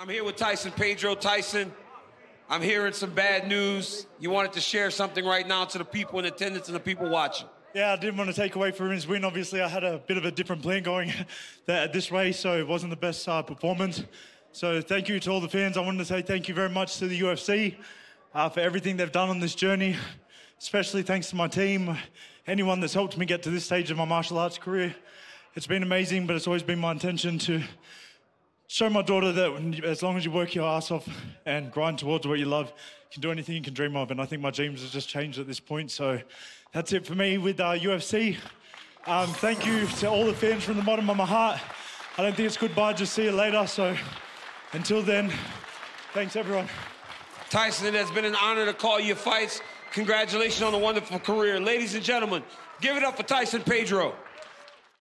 I'm here with Tyson Pedro. Tyson, I'm hearing some bad news. You wanted to share something right now to the people in attendance and the people watching. Yeah, I didn't want to take away from his win. Obviously, I had a bit of a different plan going this way, so it wasn't the best uh, performance. So thank you to all the fans. I wanted to say thank you very much to the UFC uh, for everything they've done on this journey, especially thanks to my team, anyone that's helped me get to this stage of my martial arts career. It's been amazing, but it's always been my intention to show my daughter that as long as you work your ass off and grind towards what you love, you can do anything you can dream of. And I think my dreams have just changed at this point. So that's it for me with uh, UFC. Um, thank you to all the fans from the bottom of my heart. I don't think it's goodbye, just see you later. So until then, thanks everyone. Tyson, it has been an honor to call you fights. Congratulations on a wonderful career. Ladies and gentlemen, give it up for Tyson Pedro.